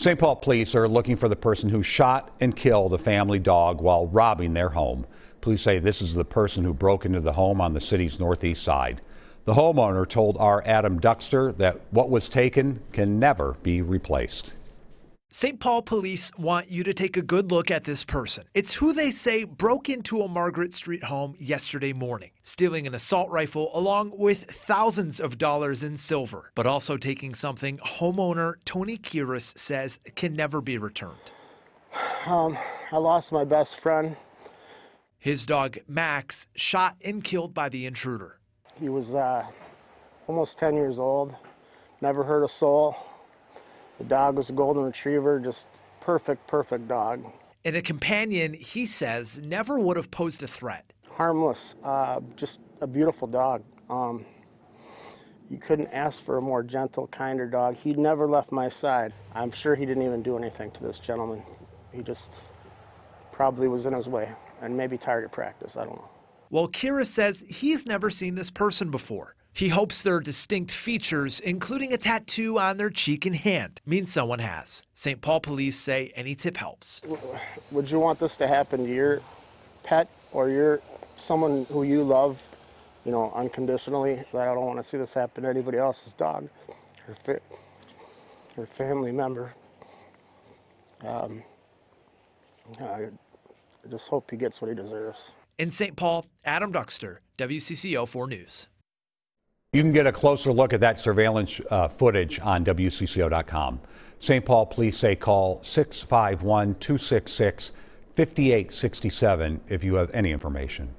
St. Paul police are looking for the person who shot and killed a family dog while robbing their home. Police say this is the person who broke into the home on the city's northeast side. The homeowner told our Adam Duxter that what was taken can never be replaced. St. Paul police want you to take a good look at this person. It's who they say broke into a Margaret Street home yesterday morning, stealing an assault rifle along with thousands of dollars in silver, but also taking something homeowner Tony Kiris says can never be returned. Um, I lost my best friend. His dog Max shot and killed by the intruder. He was uh, almost 10 years old, never hurt a soul. The dog was a golden retriever, just perfect, perfect dog. And a companion, he says, never would have posed a threat. Harmless, uh, just a beautiful dog. Um, you couldn't ask for a more gentle, kinder dog. He never left my side. I'm sure he didn't even do anything to this gentleman. He just probably was in his way and maybe tired of practice. I don't know. Well, Kiris says he's never seen this person before. He hopes their distinct features, including a tattoo on their cheek and hand, means someone has. St. Paul police say any tip helps. Would you want this to happen to your pet or your someone who you love, you know, unconditionally? I don't want to see this happen to anybody else's dog or, fa- or family member. Um, I just hope he gets what he deserves. In St. Paul, Adam Duxter, WCCO 4 News. You can get a closer look at that surveillance uh, footage on WCCO.com. St. Paul police say call 651 266 5867 if you have any information.